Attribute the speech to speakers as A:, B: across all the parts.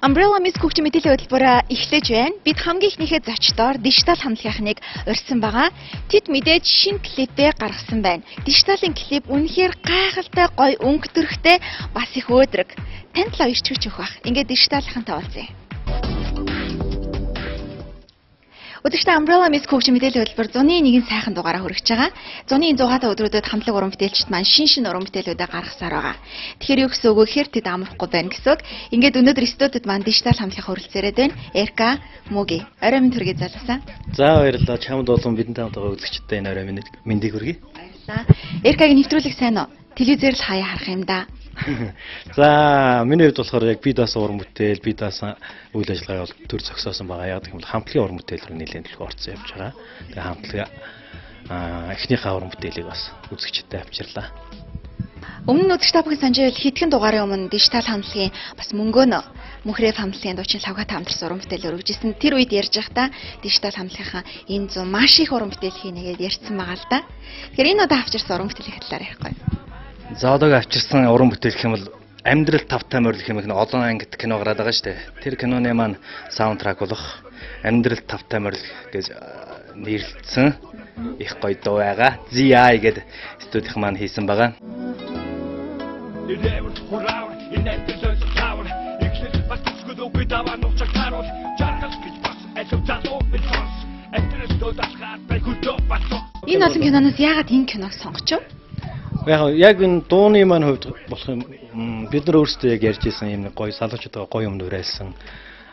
A: Umbrella Miss Хүүхчийн мэдээллийн хөтөлбөр эхлэж байна. Бид хамгийн ихнийхээ зочдоор дижитал хамтлагийнхныг урьдсан байгаа. Тэд мэдээж шинэ клипээ гаргасан байна. Дижиталын клип үнэхээр гайхалтай, гоё, өнгө төрхтэй, бас их өөдрөг. Танд л ирчвч өгөх бах. Ингээд дижиталынхантай уулзъя. Өдөртөө Umbrella Miss Coach мэдээллийн хөтөлбөр 101 сайхан дугаараа хүргэж байгаа. 100-ийн 100-аатай өдрүүдэд хамтлаг уран бүтээлчд маань шин шин уран бүтээлүүдээ гаргасаар байгаа. Тэгэхээр юу гэсэн үг вэ гэхээр тэд амархгүй байна гэсэн үг. Ингээд өнөөдөр студид маань дижитал хамтлагийн хүрэлцээрээд байна. Эрка, Муги. Орой минь төргий залуусаа.
B: За баярлалаа. Чамд болон бидэнтэй хамт байгаа үзэгчдээ энэ орой минь мэндийг хүргэе.
A: Баярлалаа. Эркагийн нэвтрүүлэг сайн уу? Телевизээр л хаяа харах юм да.
B: За миний хувьд болохоор яг би даасан уран бүтээл, би даасан үйл ажиллагаа бол төр зөксөөсөн байгаа. Яг бол хамтлагийн уран бүтээл рүү нэлээд их орцсон явж байгаа. Тэгээ хамтлага аа эхнийхээ уран бүтээлийг бас үзэгчдэд авчирлаа.
A: Өмнө нь өдөрт апгийн сандживэл хитгэн дугаарын өмнө дижитал хамтлагийн бас мөнгөөнө мөнхрээ хамтлагийн дуучин лавгат хамтарсан уран бүтээл өргөжсэн. Тэр үед ярьж байхдаа дижитал хамтлагийнхаа энэ зам маш их уран бүтээл хийнэ гэдээ ярьсан байгаа л да. Тэгэхээр энэ удаа авчирсан уран бүтээлийн талаар ярихгүй.
B: За одоог авчирсан уран бүтээл гэх юм бол амьдрал тавтай морил хэмээх нэг олон ангит кино гараад байгаа шүү дээ. Тэр киноны маань саундтрак болох амьдрал тавтай морил гэж нэрлэлсэн их гоё дуу байгаа. ZI гэдэг студийнх маань хийсэн байгаа.
A: Энэ олон киноноос яагаад энэ киног сонгоч вэ?
B: Яг яг энэ дууны маань хувьд болох юм бид нар өөрсдөө яг ярьж исэн юм гоё залуучуудаа гоё юм нүрэлсэн.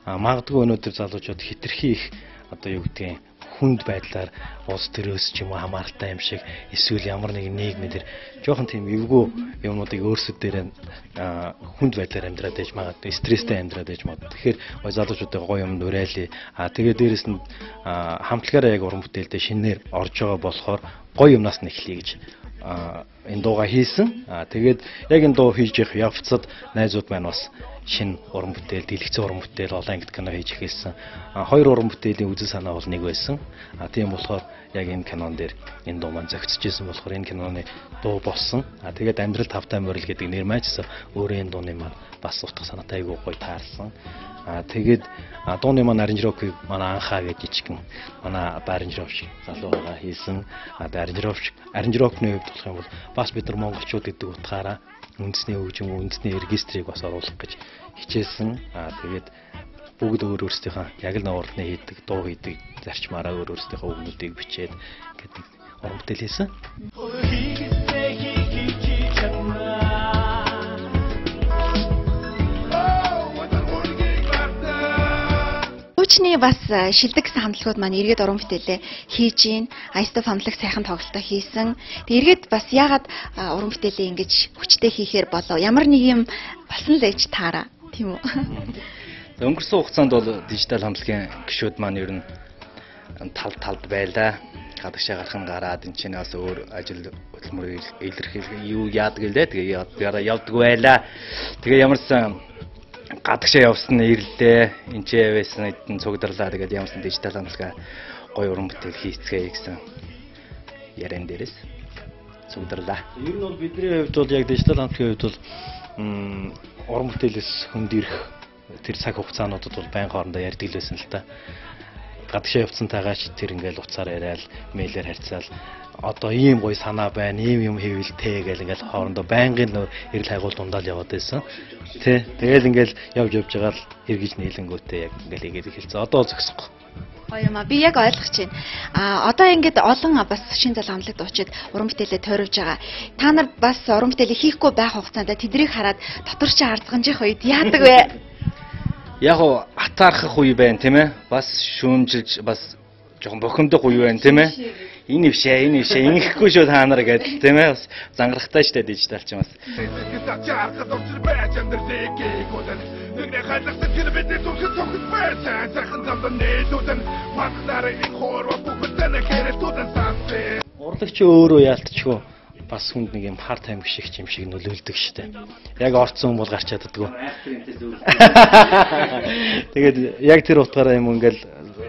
B: А магадгүй өнөөдөр залуучууд хитрхи их одоо юу гэдгийг хүнд байдлаар улс төрөөс ч юм уу хамааралтай юм шиг эсвэл ямар нэгэн нийгмийн дэр жоохон тийм эвгүй юмнуудыг өөрсөд дээр хүнд байдлаар амьдраад байж магадгүй стресстэй амьдраад байж магадгүй. Тэгэхээр гой залуучуудаа гоё юм нүрэлээ. А тэгээ дээрэс нь хамтлагаараа яг уран бүтээлдээ шинээр орж байгаа болохоор гоё юмнаас нь эхлэе гэж энэ дууга хийсэн. Аа тэгээд яг энэ дуу хийж явах явцад найзууд маань бас шинэ уран бүтээл, дэлгэцэн уран бүтээл олон ангид кино хийж эхэлсэн. Аа хоёр уран бүтээлийн үзэл санаа бол нэг байсан. Аа тийм болохоор яг энэ кинон дээр энэ дуу маань зохицчихсэн болохоор энэ киноны дуу болсон. Аа тэгээд амьдрал тавтай морил гэдэг нэр гэсэн өөрөө энэ дууны маань бас утга санаатай айгүй гоё таарсан. Аа тэгээд дууны маань аранжировкийг манай анхаа гэж жижигэн манай аранжиров шиг залуу байгаа хийсэн. Аа аранжиров шиг аранжировкны хувьд болох юм бол бас бид нар монголчууд гэдэг утгаараа үндэсний хөгжим, үндэсний регистрийг бас оруулах гэж хичээсэн. Аа тэгээд бүгд өөр өөрсдийнхөө яг л нуурны хийдэг, дуу хийдэг зарчмаараа өөр өөрсдийнхөө өгнүүдийг бичээд гэдэг уран бүтээл хийсэн.
A: Хуучны бас шилдэг гэсэн хамтлагууд маань эргээд уран бүтээлээ хийж гин. Айстов хамтлаг сайхан тоглолтоо хийсэн. Тэг эргээд бас яагаад уран бүтээлээ ингэж хүчтэй хийхээр болов? Ямар нэг юм болсон л ээж таараа тийм үү?
B: Өнгөрсөн хугацаанд бол дижитал хамтлагийн гишүүд маань ер нь тал талд байлаа. Гадагшаа гарах нь гараад энэ чинь бас өөр ажил хөдөлмөр илэрхийлэх юу яадаг гэлээ. Тэгээ явдаг байлаа. Тэгээ ямарсан гадагшаа явсан ирлээ. Ч байсан эдэн цугдарлаа. Тэгээд ямарсан дижитал хамтлага гоё уран бүтээл хийцгээе гэсэн яриан дээрээс цугдарлаа. Ер нь бол бидний хувьд бол яг дижитал хамтлагийн хувьд бол уран бүтээлээс хүнд ирэх тэр цаг хугацаануудад бол байн хоорондоо ярьдаг л байсан л та. Гадагшаа явцсантайгаач тэр ингээл уцаар яриад, мэйлээр харьцаал одоо ийм гоё санаа байна, ийм юм хийвэл те гэл ингээл хоорондоо байнгын нөр эрэл хайгуул дундаа л яваад байсан. Тэ. Тэгэл ингээл явж явж байгаа л эргэж нийлэнгүүтээ яг ингээл игээд эхэлсэн. Одоо зөксөхгүй.
A: Гоё юм а. Би яг ойлгож байна. А одоо ингээд олон бас шин зал хамлаг дуучид уран бүтээлээ тойрвж байгаа. Та нар бас уран бүтээлээ хийхгүй байх хугацаанд тэднийг хараад дотор чи ардганжих үед яадаг вэ?
B: Яг атаархах үе байна тийм ээ. Бас шүүмжилж бас жоохон бохимдох үе байна тийм ээ энэ ившээ энэ ившээ ингэхгүй шүү та нар гэдэг тийм ээ бас зангарахтай штэ дижитал ч юм бас Нэгний хайлгсан тэр бидний зүрхэн цогт байсан сайхан замд нээлүүдэн мандаараа их хоороо бүгдэн хэрэтүүдэн сансан Урлагч өөрөө яалтчгүй бас хүнд нэг юм хар тайм гიშгч юм шиг нөлөөлдөг штэ. Яг орцсон хүн бол гарч чаддгүй. Тэгээд яг тэр утгаараа юм ингээл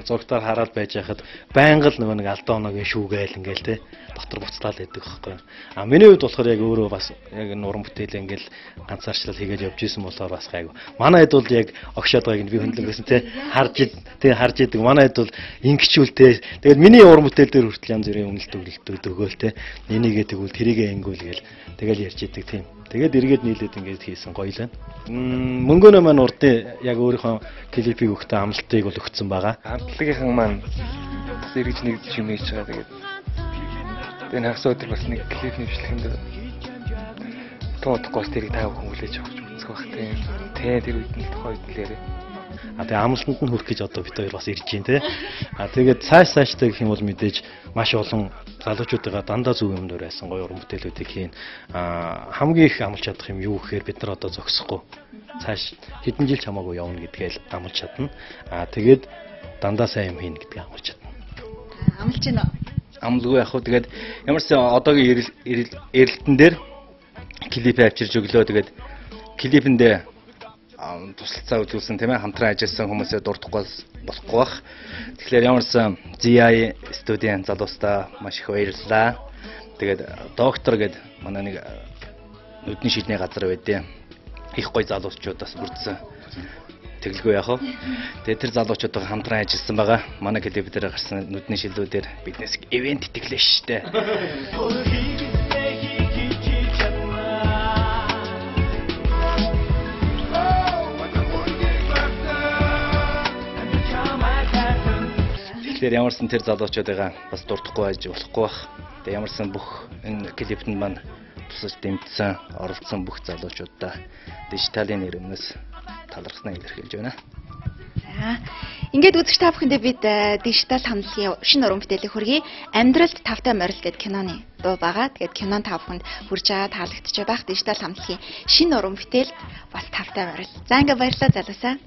B: зургатаар хараад байж хахад байнга л нөгөө нэг алдаа оногийн шүүгээл ингээл те дотор буцлаад байдаг байхгүй. А миний хувьд болохоор яг өөрөө бас яг нуран бүтээлээ ингээл ганцаарчлал хийгээд явж исэн болохоор бас гайгүй. Манай хэд бол яг огшоод байгааг нь би хөндлөнгөөсөн те харж те харж идэг. Манай хэд бол ингэчүүл те. Тэгээд миний уран бүтээл дээр хүртэл янз бүрийн үнэлт өгөлт өгөөл те. Нэнийгээ тэгвэл тэрийгээ ингүүл гээл тэгэл ярьж идэг тийм. Тэгээд эргээд нийлээд ингээд хийсэн гоё л байна. Мөнгөнөө маань урдын яг өөрийнхөө клипийг өгтөө амлалтыг бол өгсөн байгаа.
C: Амтлагийнхан маань эргэж нэгдэж юм хийж байгаа. Тэгээд энэ хагас өдөр бас нэг клип нэвшлэхэнд бас тэрийг таа бүхэн хүлээж авах үзэх бах тийм. Тэ тэр үед нь тухай үед яриа.
B: А тэгээ амлалтанд нь хүрэх гэж одоо бид хоёр бас ирж байна те. А тэгээд цааш цааштай гэх юм бол мэдээж маш олон залуучуудаа дандаа зөв юм дурайсан гоё уран бүтээлүүдийг хийн. А хамгийн их амлж чадах юм юу гэхээр бид нар одоо зогсохгүй. Цааш хэдэн жил ч хамаагүй явна гэдгээ л амлж чадна. А тэгээд дандаа сайн юм хийн гэдгийг амлж чадна.
A: Амлж байна уу?
C: Амлгүй яг хөө тэгээд ямар ч одоогийн эрэлтэн дээр клип авчирж өглөө тэгээд клипэндээ тусалцаа үзүүлсэн тийм ээ хамтран ажилласан хүмүүсээ дурдахгүй болохгүй бах. Тэгэхээр ямарсан GI студийн залуустаа маш их баярлалаа. Тэгээд доктор гэд манай нэг нүдний шилний газар байдیں۔ Их гой залуучуудаас бүрдсэн тэглгүй яах вэ? Тэгээд тэр залуучуудаа хамтран ажилласан байгаа. Манай клип дээр гарсан нүдний шилдүүдээр биднес ивент итгэлээ штэ. Тэгэхээр ямарсан тэр залуучуудаа бас дурдахгүй байж болохгүй бах. Тэгээ ямарсан бүх энэ клипэнд маань тусаж дэмжсэн, оролцсон бүх залуучуудаа дижиталын нэрмнээс талархснаа илэрхийлж байна.
A: За. Ингээд үзэгч та бүхэндээ бид э, дижитал хамтлагийн шинэ уран бүтээлийг хүргэе. Амьдралд тавтай морил гэдэг киноны дуу байгаа. Тэгээд кинон та бүхэнд хүрж байгаа таалагдчих байх дижитал хамтлагийн шинэ уран бүтээл бас тавтай морил. За ингээд баярлалаа залуусаа.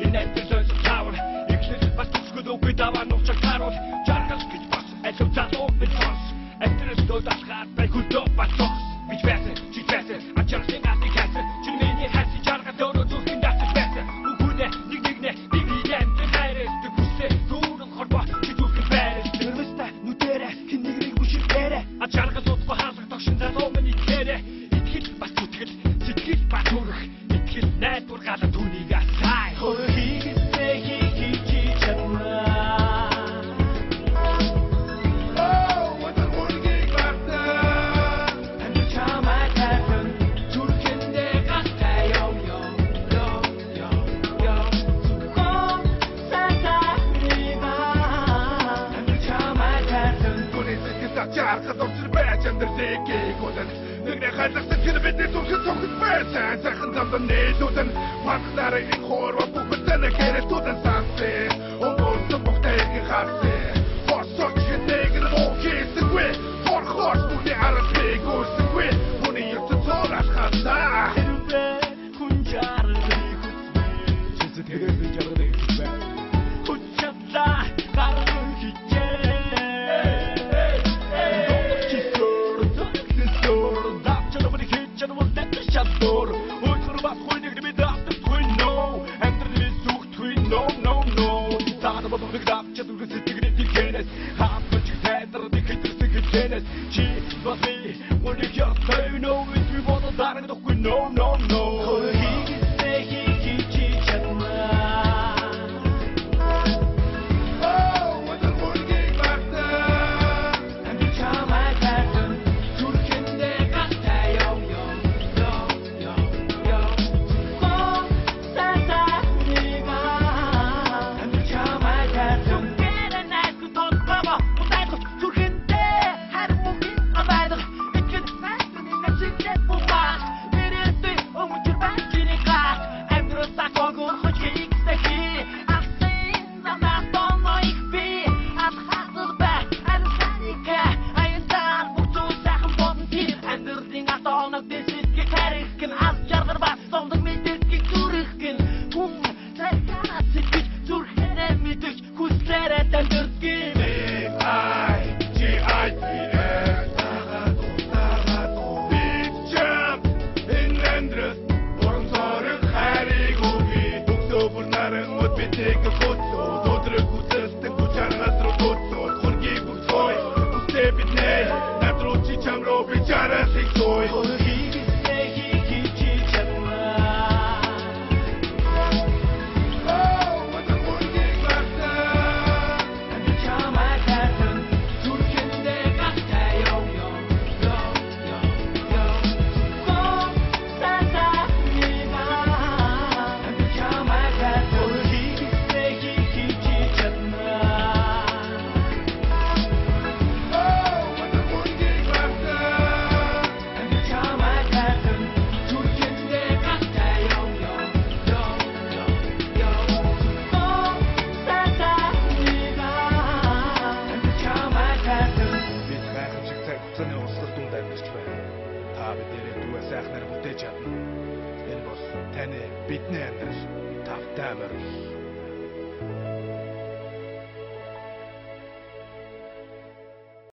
D: Хураавар инээдэлээс таавар Ихлэж бас тусгад үгүй даваа нуучаг тааруул Жаргал гэж бас алив залуу бид хос Этрээс додалхаад бай хүлдөө бас тос Бич байсан, чи байсан, ачаалын гати касан Чи миний хаси жаргал дөрөө зүрхэн дасаж байсан Үгүнэ нэг нэгнэ нэг юм хайрээс Түгүсээ дүүрэн хорбо чи зүрхэн байрас Тэрвэста нүдэрэ хин нэгрийг бүшиг дээрэ Ачаалгал Нэгний хайлгсан чинь бидний зүрхэн цогт байсан. Сайхан замдан нээлүүдэн Манхнараа их хоорва бүгдэн гэрэтүүдэн сансе Өнгөрсөн
E: pastor